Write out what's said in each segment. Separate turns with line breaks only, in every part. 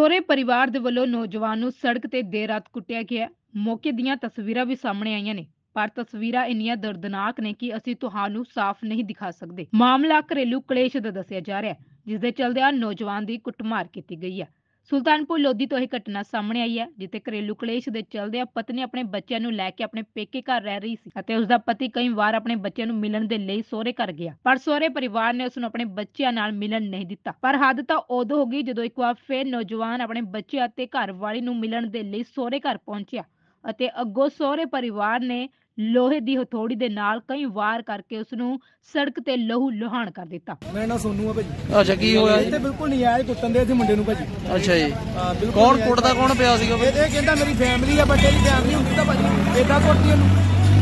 ਸੋਹਰੇ ਪਰਿਵਾਰ ਦੇ ਵੱਲੋਂ ਨੌਜਵਾਨ ਨੂੰ ਸੜਕ ਤੇ ਦੇਰ ਰਾਤ ਕੁੱਟਿਆ ਗਿਆ। ਮੌਕੇ ਦੀਆਂ ਤਸਵੀਰਾਂ ਵੀ ਸਾਹਮਣੇ ਆਈਆਂ ਨੇ, ਪਰ ਤਸਵੀਰਾਂ ਇੰਨੀਆਂ ਦਰਦਨਾਕ ਨੇ ਕਿ ਅਸੀਂ ਤੁਹਾਨੂੰ ਸਾਫ਼ ਨਹੀਂ ਦਿਖਾ ਸਕਦੇ। ਮਾਮਲਾ ਘਰੇਲੂ ਕਲੇਸ਼ ਦਾ ਦੱਸਿਆ ਜਾ ਰਿਹਾ ਹੈ ਜਿਸ ਦੇ ਚਲਦਿਆਂ ਨੌਜਵਾਨ ਦੀ ਕੁੱਟਮਾਰ ਕੀਤੀ ਗਈ ਹੈ। ਸੁਲਤਾਨਪੁਰ ਲੋਧੀ ਤੋਂ ਇਹ ਘਟਨਾ ਸਾਹਮਣੇ ਆਈ ਹੈ, ਜਿੱਥੇ ਘਰੇਲੂ ਕਲੇਸ਼ ਦੇ ਚਲਦਿਆਂ ਪਤਨੀ ਆਪਣੇ ਬੱਚਿਆਂ ਨੂੰ ਲੈ ਕੇ ਆਪਣੇ ਪੇਕੇ ਘਰ ਰਹਿ ਰਹੀ ਸੀ ਅਤੇ ਉਸ ਦਾ ਪਤੀ ਕਈ ਵਾਰ ਆਪਣੇ ਬੱਚਿਆਂ ਨੂੰ ਮਿਲਣ ਦੇ ਲਈ ਸਹੁਰੇ ਘਰ ਗਿਆ। ਪਰ ਸਹੁਰੇ ਪਰਿਵਾਰ ਨੇ ਉਸ ਨੂੰ ਆਪਣੇ ਬੱਚਿਆਂ ਨਾਲ ਮਿਲਣ ਨਹੀਂ ਦਿੱਤਾ। ਪਰ ਹੱਦ ਤਾਂ ਉਦੋਂ ਹੋ ਗਈ ਜਦੋਂ ਇੱਕ ਵਾਰ ਫਿਰ ਨੌਜਵਾਨ ਆਪਣੇ ਬੱਚਿਆਂ ਅਤੇ ਘਰਵਾਲੀ ਨੂੰ ਮਿਲਣ ਦੇ ਲਈ ਸਹੁਰੇ ਘਰ ਪਹੁੰਚਿਆ ਅਤੇ ਅੱਗੋਂ ਸਹੁਰੇ ਪਰਿਵਾਰ ਨੇ ਲੋਹੇ ਦੀ ਹਥੌੜੀ ਦੇ ਨਾਲ ਕਈ ਵਾਰ ਕਰਕੇ ਉਸ ਨੂੰ ਸੜਕ ਤੇ ਲਹੂ ਲੁਹਾਨ ਕਰ ਦਿੱਤਾ।
ਮੇਰਾ ਨਾਮ ਸੋਨੂ ਆ ਭਾਜੀ।
ਅੱਛਾ ਕੀ ਹੋਇਆ
ਇਹ ਤੇ ਬਿਲਕੁਲ ਨਹੀਂ ਆਇਆ ਕੁੱਟਣ ਦੇ ਸੀ ਮੁੰਡੇ ਨੂੰ ਭਾਜੀ।
ਅੱਛਾ ਜੀ।
ਹਾਂ, ਬਿਲਕੁਲ
ਕੌਣ
ਨਹੀਂ ਆਇਆ।
ਕੁੱਟਦਾ ਕੌਣ ਪਿਆ ਸੀਗਾ
ਇਹ ਤੇ ਕਹਿੰਦਾ ਮੇਰੀ ਫੈਮਿਲੀ ਆ ਬੱਚੇ ਦੀ ਫੈਮਿਲੀ ਹੁੰਦੀ ਤਾਂ ਭਾਜੀ ਏਦਾਂ ਕੁੱਟਦੀ ਉਹਨੂੰ।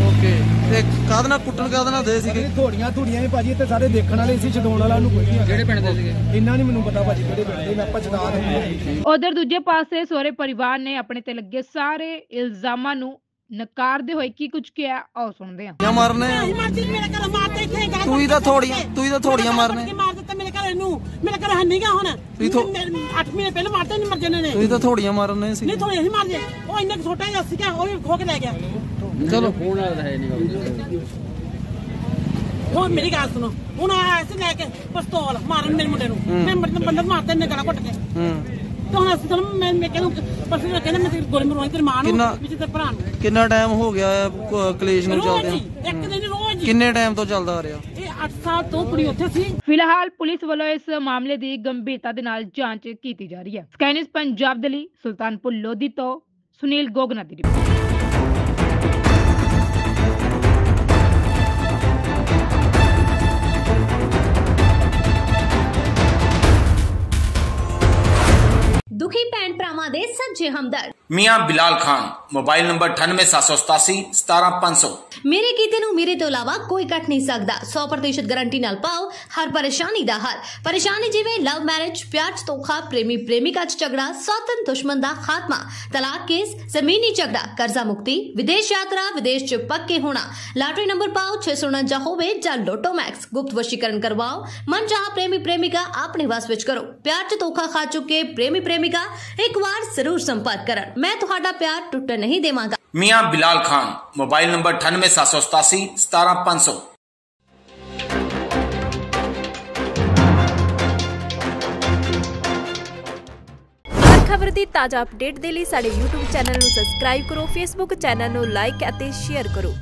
ਓਕੇ ਤੇ ਕਾਹਦੇ ਨਾਲ ਕੁੱਟਣ ਕਾਹਦੇ ਨਾਲ ਦੇ ਸੀਗੇ?
ਇਹ ਥੋੜੀਆਂ ਥੋੜੀਆਂ ਵੀ ਭਾਜੀ ਇੱਥੇ ਸਾਰੇ ਦੇਖਣ ਵਾਲੇ ਸੀ ਛਡਾਉਣ ਵਾਲਾ ਉਹਨੂੰ ਕੋਈ ਨਹੀਂ ਕਿਹੜੇ ਪਿੰਡ ਦੇ ਸੀਗੇ? ਇੰਨਾ ਨਹੀਂ ਮੈਨੂੰ ਪਤਾ ਭਾਜੀ ਕਿਹੜੇ ਪਿੰਡ ਦੇ ਮੈਂ ਆਪਾਂ ਛਡਾ ਰਹੇ
ਉਧਰ ਦੂਜੇ ਪਾਸੇ ਸਹੁਰੇ ਪਰਿਵਾਰ ਨੇ ਆਪਣੇ ਤੇ ਲੱਗੇ ਸਾਰੇ ਇਲਜ਼ਾਮਾਂ ਨੂੰ ਨਕਾਰਦੇ ਹੋਏ ਕੀ ਕੁਝ ਕਿਹਾ? ਆਓ ਸੁਣਦੇ ਹਾਂ।
ਜਾਂ ਮਾਰਨੇ
ਮੇਰੇ ਘਰ ਮਾਰਦੇ
ਤੂੰ ਹੀ ਤਾਂ ਥੋੜੀਆਂ ਤੂੰ ਹੀ ਤਾਂ ਥੋੜੀਆਂ ਮਾਰਨੇ।
ਮਾਰ ਦਿੱਤਾ ਮੇਰੇ ਘਰ ਇਹਨੂੰ। ਮੇਰੇ ਘਰ ਹੰਨੀਗਾ ਹੁਣ।
ਤੁਸੀਂ ਥੋ-
8 ਮਹੀਨੇ ਪਹਿਲਾਂ ਮਾਰਦੇ ਨਹੀਂ ਮਰ ਜਾਣੇ ਨੇ।
ਤੁਸੀਂ ਤਾਂ ਥੋੜੀਆਂ ਮਾਰਨੇ ਸੀ।
ਨਹੀਂ ਥੋੜੇ ਹੀ ਮਾਰ ਜੇ ਉਹ ਇੰਨਾ ਛੋਟਾ ਜਿਹਾ ਸੀਗਾ ਉਹ ਵੀ ਖੋ ਕੇ ਲੈ ਗਿਆ।
ਚਲੋ।
ਹੁਣ ਮੇਰੀ ਗੱਲ ਸੁਣੋ। ਹੁਣ ਆਇਆ ਸੀ ਲੈ ਕੇ ਪਿਸਤੌਲ ਮਾਰਨ ਮੇਰੇ ਮੁੰਡੇ ਨੂੰ। ਮੈਂ ਮਤਲਬ ਬੰਦਾ ਮਾਰਦਾ ਨੇ ਗਲਾ ਘੁੱਟ ਕੇ।
ਹੂੰ।
ਤੇ ਅਸੀਂ ਤੁਹਾਨੂੰ ਮੈਂ ਮੈਂ ਕਹਿੰਦਾ ਪਰ ਫਿਰ ਕਹਿੰਦਾ ਮੈਂ ਤੇਰੀ ਗੋਲੀ ਮਰਵਾਈ ਤੇਰੀ ਮਾਂ ਨੂੰ
ਕਿੰਨਾ-
ਵਿੱਚ ਤੇ ਭਰਾ ਨੂੰ।
ਕਿੰਨਾ ਟਾਈਮ ਹੋ ਗਿਆ ਹੈ ਕ- ਕਲੇਸ਼ ਨੂੰ
ਰੋਜ਼
ਚੱਲਦੇ
ਹੀ, ਇੱਕ ਦਿਨ ਰੋਜ਼ ਹੀ।
ਕਿੰਨੇ ਟਾਈਮ ਤੋਂ ਚੱਲਦਾ ਆ ਰਿਹਾ?
ਇਹ 8 ਸਾਲ ਤੋਂ ਕੁੜੀ ਉੱਥੇ ਸੀ।
ਫਿਲਹਾਲ ਪੁਲਿਸ ਵੱਲੋਂ ਇਸ ਮਾਮਲੇ ਦੀ ਗੰਭੀਰਤਾ ਦੇ ਨਾਲ ਜਾਂਚ ਕੀਤੀ ਜਾ ਰਹੀ ਹੈ। ਸਕੈਨਿਸ ਪੰਜਾਬ ਦੇ ਲਈ ਸੁਲਤਾਨਪੁਰ ਲੋਧੀ ਤੋਂ ਸੁਨੀਲ ਗੋਗਨਾ ਦੀ ਰਿਪੋਰਟ।
ਦੁਖੀ ਭੈਣ ਭਰਾਵਾਂ ਦੇ ਸੱਜੇ ਹਮਦਰਦ।
ਮੀਆਂ ਬਿਲਾਲ ਖਾਨ, ਮੋਬਾਈਲ ਨੰਬਰ 9878877500
ਮੇਰੇ ਕੀਤੇ ਨੂੰ ਮੇਰੇ ਤੋਂ ਇਲਾਵਾ ਕੋਈ ਕੱਟ ਨਹੀਂ ਸਕਦਾ। 100% ਗਾਰੰਟੀ ਨਾਲ ਪਾਓ, ਹਰ ਪਰੇਸ਼ਾਨੀ ਦਾ ਹੱਲ। ਪਰੇਸ਼ਾਨੀ ਜਿਵੇਂ ਲਵ ਮੈਰਿਜ ਪਿਆਰ ਚ ਧੋਖਾ, ਪ੍ਰੇਮੀ ਪ੍ਰੇਮਿਕਾ ਚ ਝਗੜਾ, ਸੌਤਨ ਦੁਸ਼ਮਣ ਦਾ ਖਾਤਮਾ, ਤਲਾਕ ਕੇਸ, ਜ਼ਮੀਨੀ ਝਗੜਾ, ਕਰਜ਼ਾ ਮੁਕਤੀ, ਵਿਦੇਸ਼ ਯਾਤਰਾ, ਵਿਦੇਸ਼ ਚ ਪੱਕੇ ਹੋਣਾ। ਲਾਟਰੀ ਨੰਬਰ ਪਾਓ 649 ਹੋਵੇ ਜਾਂ ਲੋਟੋ ਮੈਕਸ। ਗੁਪਤ ਵਸ਼ੀਕਰਨ ਕਰਵਾਓ, ਮਨ ਚਾਹ ਪ੍ਰੇਮੀ ਪ੍ਰੇਮਿਕਾ ਆਪਣੇ ਵਾਸ ਵਿੱਚ ਕਰੋ। ਪਿਆਰ ਚ ਧੋਖਾ ਖਾ ਚੁੱਕੇ ਪ੍ਰੇਮੀ ਪ੍ਰੇਮਿਕਾ, ਇੱਕ ਵਾਰ ਜ਼ਰੂਰ ਸੰਪਰਕ ਕਰਨ। ਮੈਂ ਤੁਹਾਡਾ ਪਿਆਰ ਟੁੱਟਣ ਨਹੀਂ ਦੇਵਾਂਗਾ।
ਮੀਆਂ ਬਿਲਾਲ ਖਾਨ ਮੋਬਾਈਲ ਨੰਬਰ 9877
17500 ਖਬਰ ਦੀ ਤਾਜ਼ਾ ਅਪਡੇਟ ਦੇ ਲਈ ਸਾਡੇ YouTube ਚੈਨਲ ਨੂੰ ਸਬਸਕ੍ਰਾਈਬ ਕਰੋ Facebook ਚੈਨਲ ਨੂੰ ਲਾਈਕ ਅਤੇ ਸ਼ੇਅਰ ਕਰੋ।